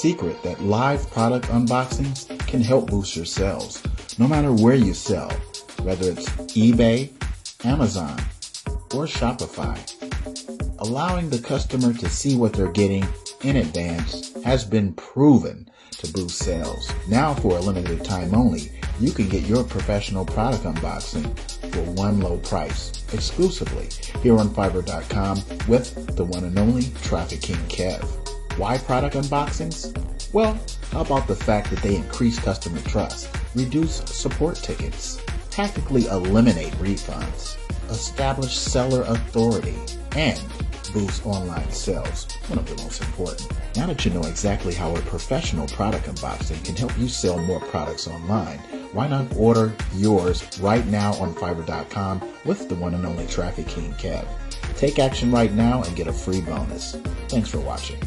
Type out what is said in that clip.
secret that live product unboxings can help boost your sales, no matter where you sell, whether it's eBay, Amazon, or Shopify. Allowing the customer to see what they're getting in advance has been proven to boost sales. Now for a limited time only, you can get your professional product unboxing for one low price exclusively here on Fiverr.com with the one and only Traffic King Kev. Why product unboxings? Well, how about the fact that they increase customer trust, reduce support tickets, tactically eliminate refunds, establish seller authority, and boost online sales, one of the most important. Now that you know exactly how a professional product unboxing can help you sell more products online, why not order yours right now on Fiverr.com with the one and only Traffic King Kev? Take action right now and get a free bonus. Thanks for watching.